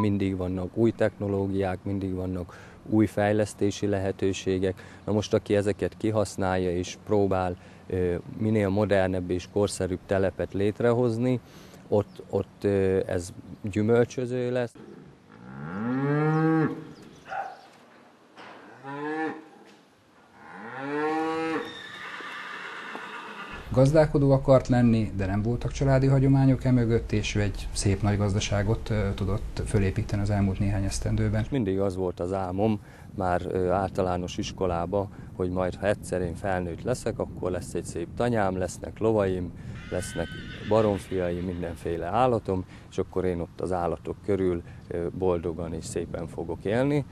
Mindig vannak új technológiák, mindig vannak új fejlesztési lehetőségek. Na most aki ezeket kihasználja és próbál minél modernebb és korszerűbb telepet létrehozni, ott, ott ez gyümölcsöző lesz. Gazdálkodó akart lenni, de nem voltak családi hagyományok emögött, és ő egy szép nagy gazdaságot tudott fölépíteni az elmúlt néhány esztendőben. Mindig az volt az álmom, már általános iskolába, hogy majd ha egyszer én felnőtt leszek, akkor lesz egy szép tanyám, lesznek lovaim, lesznek baromfiai, mindenféle állatom, és akkor én ott az állatok körül boldogan és szépen fogok élni.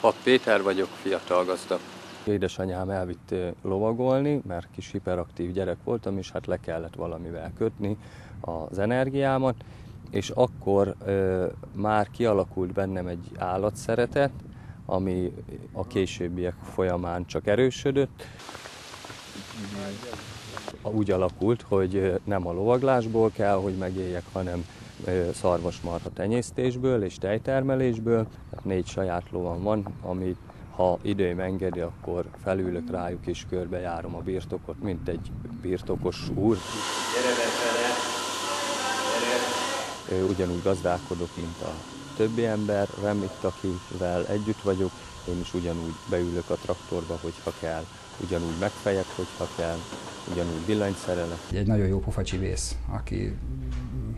Pat Péter vagyok, fiatal gazda. Édesanyám elvitt lovagolni, mert kis hiperaktív gyerek voltam, és hát le kellett valamivel kötni az energiámat, és akkor ö, már kialakult bennem egy állatszeretet, ami a későbbiek folyamán csak erősödött. Úgy alakult, hogy nem a lovaglásból kell, hogy megéljek, hanem szarvasmarha tenyésztésből és tejtermelésből. Négy saját lovam van, amit ha időm engedi, akkor felülök rájuk és körbejárom a birtokot, mint egy birtokos úr. Gyere befele, gyere. Ugyanúgy gazdálkodok, mint a többi ember, Remit, akivel együtt vagyok, én is ugyanúgy beülök a traktorba, hogyha kell, ugyanúgy megfejek, hogyha kell, ugyanúgy villanyt szerelek. Egy nagyon jó pofa csivész, aki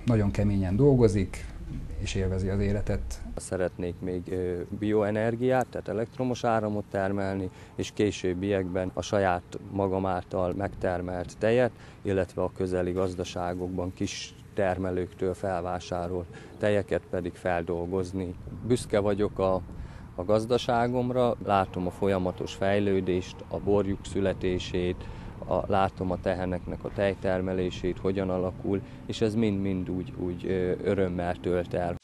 nagyon keményen dolgozik, és élvezi az életet. Szeretnék még bioenergiát, tehát elektromos áramot termelni, és későbbiekben a saját magam által megtermelt tejet, illetve a közeli gazdaságokban kis termelőktől felvásárolt tejeket pedig feldolgozni. Büszke vagyok a, a gazdaságomra, látom a folyamatos fejlődést, a borjuk születését, a, látom a teheneknek a tejtermelését, hogyan alakul, és ez mind-mind úgy, úgy örömmel tölt el.